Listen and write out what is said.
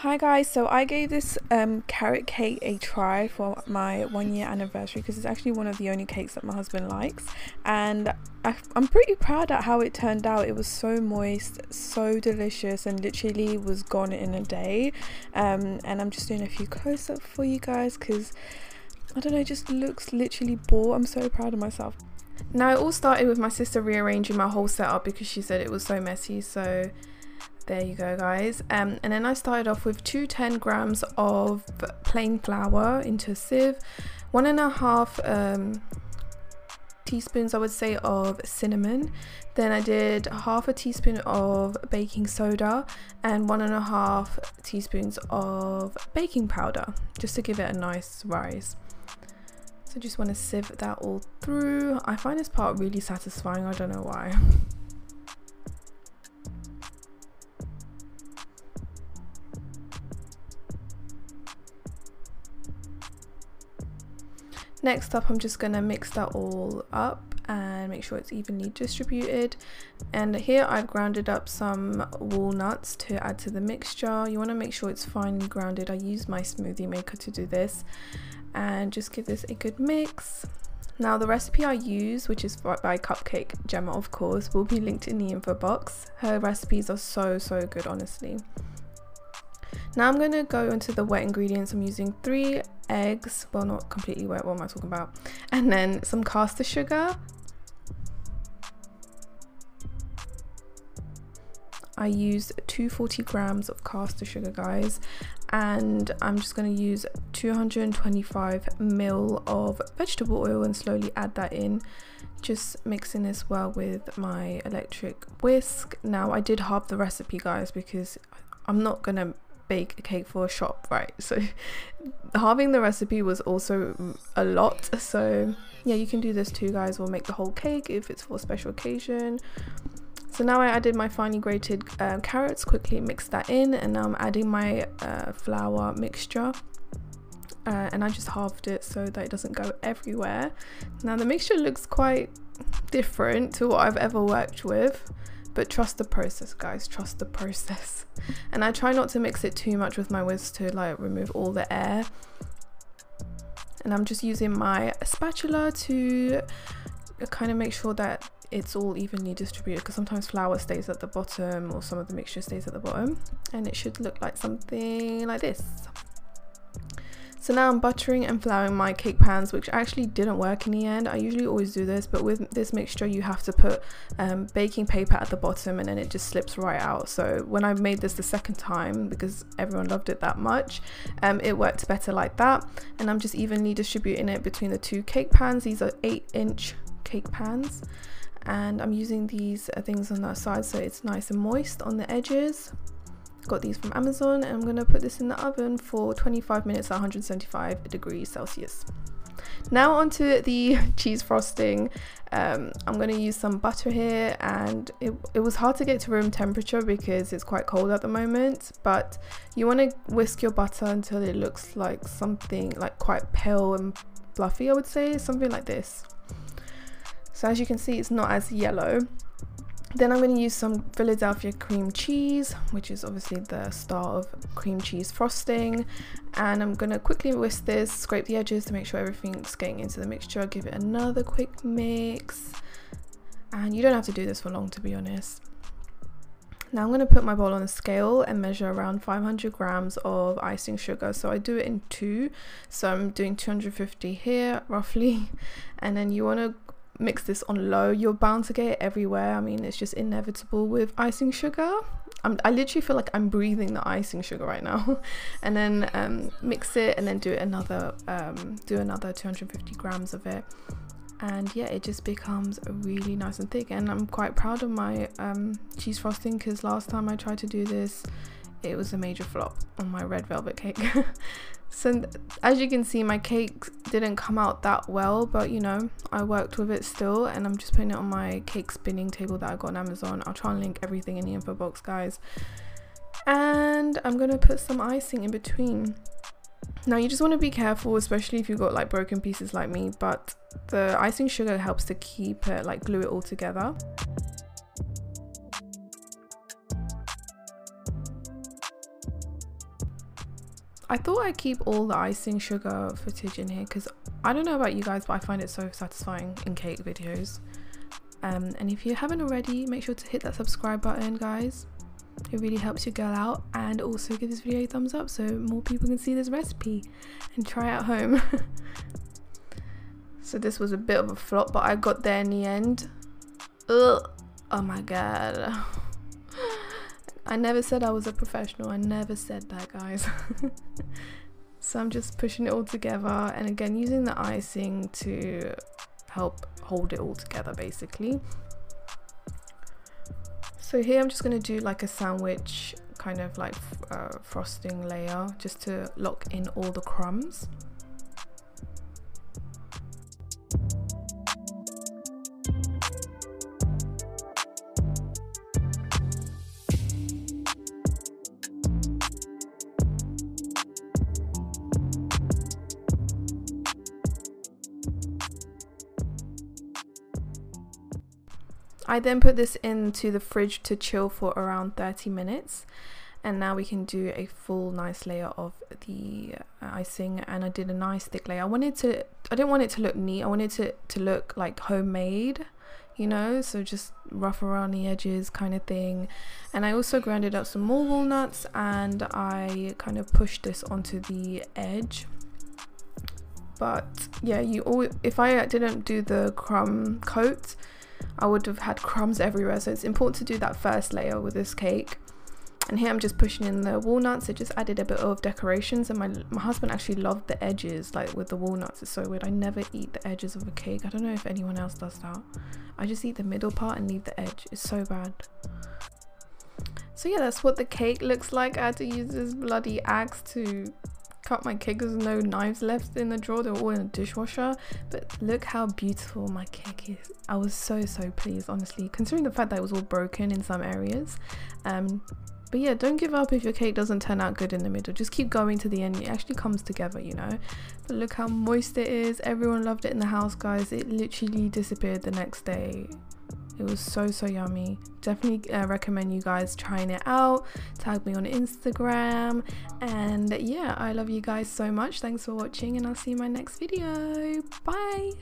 Hi guys, so I gave this um, carrot cake a try for my one year anniversary because it's actually one of the only cakes that my husband likes and I, am pretty proud at how it turned out. It was so moist, so delicious and literally was gone in a day um, and I'm just doing a few close-ups for you guys because I don't know, it just looks literally bought. I'm so proud of myself. Now it all started with my sister rearranging my whole setup because she said it was so messy so there you go guys. Um, and then I started off with two 10 grams of plain flour into a sieve one and a half um, teaspoons I would say of cinnamon. Then I did half a teaspoon of baking soda and one and a half teaspoons of baking powder just to give it a nice rise. So just want to sieve that all through. I find this part really satisfying. I don't know why Next up I'm just going to mix that all up and make sure it's evenly distributed. And here I've grounded up some walnuts to add to the mixture. You want to make sure it's finely grounded. I use my smoothie maker to do this. And just give this a good mix. Now the recipe I use which is by Cupcake Jemma of course will be linked in the info box. Her recipes are so so good honestly now I'm going to go into the wet ingredients. I'm using three eggs, well not completely wet, what am I talking about? And then some caster sugar. I used 240 grams of caster sugar guys and I'm just going to use 225 mil of vegetable oil and slowly add that in just mixing this well with my electric whisk now I did halve the recipe guys because I'm not gonna bake a cake for a shop right? So halving the recipe was also a lot. So yeah you can do this too guys. We'll make the whole cake if it's for a special occasion. So now I added my finely grated uh, carrots quickly mix that in and now I'm adding my uh, flour mixture. Uh, and I just halved it so that it doesn't go everywhere. Now the mixture looks quite different to what I've ever worked with but trust the process guys trust the process. And I try not to mix it too much with my whisk to like remove all the air. And I'm just using my spatula to kind of make sure that it's all evenly distributed because sometimes flour stays at the bottom or some of the mixture stays at the bottom. And it should look like something like this so now I'm buttering and flouring my cake pans, which actually didn't work in the end. I usually always do this, but with this mixture, you have to put um, baking paper at the bottom and then it just slips right out. So when I made this the second time, because everyone loved it that much, um, it worked better like that. And I'm just evenly distributing it between the two cake pans. These are eight inch cake pans and I'm using these uh, things on that side so it's nice and moist on the edges got these from Amazon and I'm going to put this in the oven for 25 minutes at 175 degrees Celsius. Now onto the cheese frosting. Um, I'm going to use some butter here and it, it was hard to get to room temperature because it's quite cold at the moment but you want to whisk your butter until it looks like something like quite pale and fluffy I would say, something like this. So as you can see it's not as yellow then I'm going to use some Philadelphia cream cheese, which is obviously the star of cream cheese frosting. And I'm going to quickly whisk this, scrape the edges to make sure everything's getting into the mixture. Give it another quick mix. And you don't have to do this for long, to be honest. Now I'm going to put my bowl on a scale and measure around 500 grams of icing sugar. So I do it in two. So I'm doing 250 here roughly. And then you want to mix this on low, you're bound to get it everywhere. I mean, it's just inevitable with icing sugar. I'm, I literally feel like I'm breathing the icing sugar right now. and then um, mix it and then do another, um, do another 250 grams of it. And yeah, it just becomes really nice and thick. And I'm quite proud of my um, cheese frosting because last time I tried to do this, it was a major flop on my red velvet cake. so as you can see my cake didn't come out that well but you know I worked with it still and I'm just putting it on my cake spinning table that I got on Amazon. I'll try and link everything in the info box guys. And I'm gonna put some icing in between. Now you just want to be careful especially if you've got like broken pieces like me but the icing sugar helps to keep it like glue it all together. I thought I'd keep all the icing sugar footage in here because I don't know about you guys, but I find it so satisfying in cake videos. Um, and if you haven't already, make sure to hit that subscribe button, guys. It really helps your girl out and also give this video a thumbs up so more people can see this recipe and try at home. so this was a bit of a flop, but I got there in the end. Ugh. Oh my god. I never said I was a professional. I never said that, guys. so I'm just pushing it all together and again using the icing to help hold it all together basically. So here I'm just going to do like a sandwich kind of like uh, frosting layer just to lock in all the crumbs. I then put this into the fridge to chill for around 30 minutes and now we can do a full nice layer of the uh, icing and I did a nice thick layer. I wanted to I didn't want it to look neat. I wanted to to look like homemade, you know, so just rough around the edges kind of thing. And I also grounded up some more walnuts and I kind of pushed this onto the edge. But yeah, you always if I didn't do the crumb coat, I would have had crumbs everywhere. So it's important to do that first layer with this cake. And here I'm just pushing in the walnuts. It just added a bit of decorations and my, my husband actually loved the edges like with the walnuts. It's so weird. I never eat the edges of a cake. I don't know if anyone else does that. I just eat the middle part and leave the edge. It's so bad. So yeah, that's what the cake looks like. I had to use this bloody axe to cut my cake. There's no knives left in the drawer. They're all in the dishwasher. But look how beautiful my cake is. I was so, so pleased, honestly, considering the fact that it was all broken in some areas. Um, but yeah, don't give up if your cake doesn't turn out good in the middle. Just keep going to the end. It actually comes together, you know. But look how moist it is. Everyone loved it in the house, guys. It literally disappeared the next day. It was so, so yummy. Definitely uh, recommend you guys trying it out. Tag me on Instagram. And yeah, I love you guys so much. Thanks for watching and I'll see you in my next video. Bye.